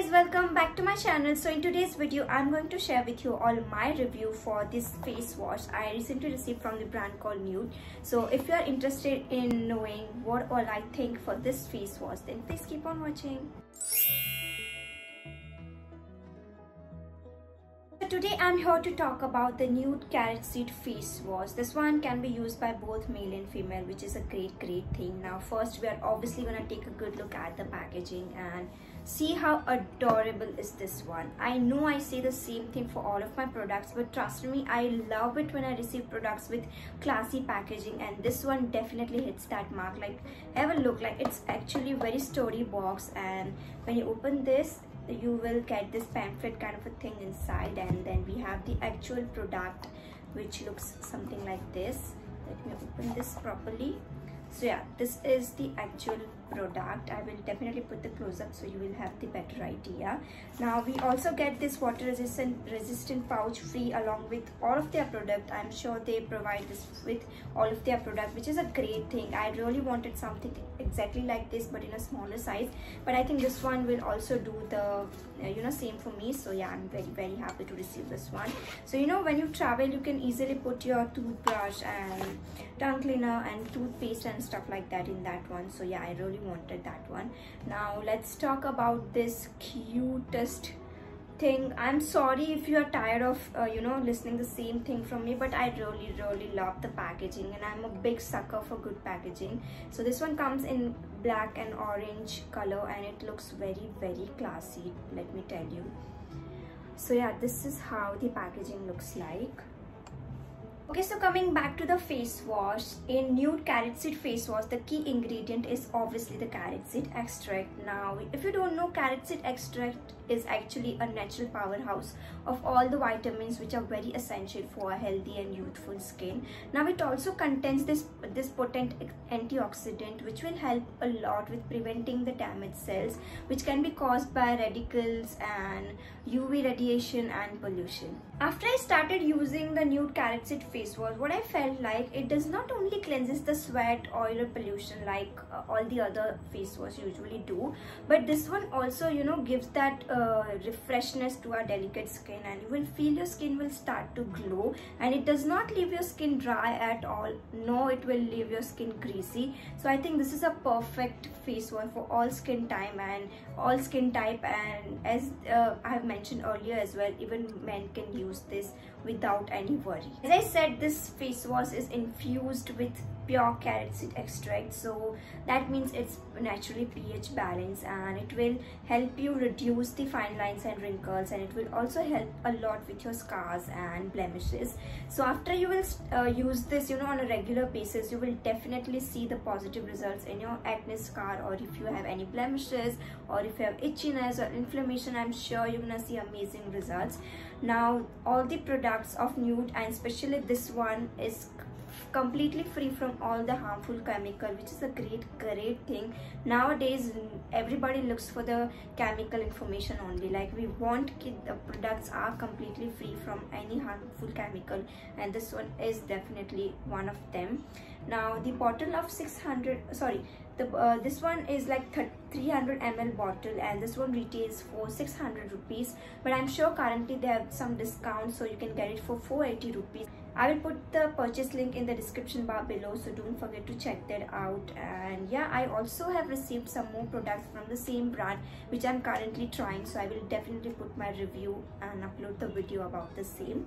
guys welcome back to my channel. So in today's video i'm going to share with you all my review for this face wash i recently received from the brand called NEUD. So if you are interested in knowing what all i think for this face wash then please keep on watching today I'm here to talk about the NEUD carrot seed face wash. This one can be used by both male and female which is a great great thing. Now first we are obviously gonna take a good look at the packaging and see how adorable is this one. I know I say the same thing for all of my products but trust me I love it when I receive products with classy packaging and this one definitely hits that mark. Like have a look like it's actually very sturdy box and when you open this you will get this pamphlet kind of a thing inside and then we have the actual product which looks something like this. Let me open this properly. So yeah this is the actual product i will definitely put the close up so you will have the better idea. Now we also get this water resistant resistant pouch free along with all of their product. I'm sure they provide this with all of their product which is a great thing. I really wanted something exactly like this but in a smaller size. But i think this one will also do the you know same for me. So yeah i'm very very happy to receive this one. So you know when you travel you can easily put your toothbrush and tongue cleaner and toothpaste and stuff like that in that one. So yeah i really wanted that one. Now let's talk about this cutest thing. I'm sorry if you are tired of uh, you know listening the same thing from me but i really really love the packaging and i'm a big sucker for good packaging. So this one comes in black and orange color and it looks very very classy let me tell you. So yeah this is how the packaging looks like Okay, so coming back to the face wash, in NEUD carrot seed face wash, the key ingredient is obviously the carrot seed extract. Now, if you don't know, carrot seed extract is actually a natural powerhouse of all the vitamins which are very essential for a healthy and youthful skin. Now, it also contains this, this potent antioxidant which will help a lot with preventing the damaged cells which can be caused by radicals and UV radiation and pollution. After I started using the NEUD carrot seed face face wash what i felt like it does not only cleanses the sweat oil or pollution like uh, all the other face wash usually do but this one also you know gives that uh, refreshness to our delicate skin and you will feel your skin will start to glow and it does not leave your skin dry at all no it will leave your skin greasy. So i think this is a perfect face wash for all skin type and all skin type and as uh, i have mentioned earlier as well even men can use this without any worry. As i said this face wash is infused with pure carrot seed extract so that means it's naturally pH balanced and it will help you reduce the fine lines and wrinkles and it will also help a lot with your scars and blemishes. So after you will uh, use this you know on a regular basis you will definitely see the positive results in your acne scar or if you have any blemishes or if you have itchiness or inflammation i'm sure you're gonna see amazing results. Now all the products of NEUD and especially this one is completely free from all the harmful chemical which is a great great thing. Nowadays everybody looks for the chemical information only. Like we want the products are completely free from any harmful chemical and this one is definitely one of them. Now the bottle of 600 sorry the uh, this one is like 300 ml bottle and this one retails for 600 rupees. But i'm sure currently they have some discount so you can get it for 480 rupees I will put the purchase link in the description bar below so don't forget to check that out. And yeah I also have received some more products from the same brand which I'm currently trying so I will definitely put my review and upload the video about the same.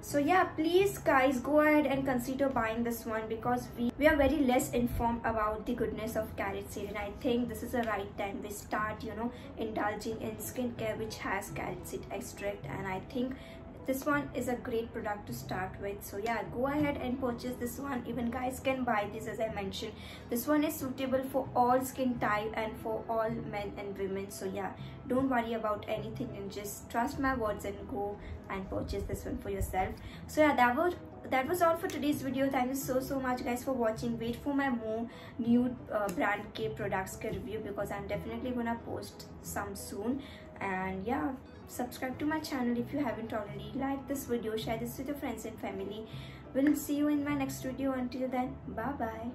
So yeah please guys go ahead and consider buying this one because we we are very less informed about the goodness of carrot seed. And i think this is the right time we start you know indulging in skincare which has carrot seed extract. And i think this one is a great product to start with. So yeah go ahead and purchase this one. Even guys can buy this as i mentioned. This one is suitable for all skin type and for all men and women. So yeah don't worry about anything and just trust my words and go and purchase this one for yourself. So yeah that was that was all for today's video. Thank you so so much guys for watching. Wait for my more new uh, brand k products review because i'm definitely gonna post some soon. And yeah subscribe to my channel if you haven't already. Like this video share this with your friends and family. We'll see you in my next video. Until then bye bye